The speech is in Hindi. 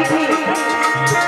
रही थी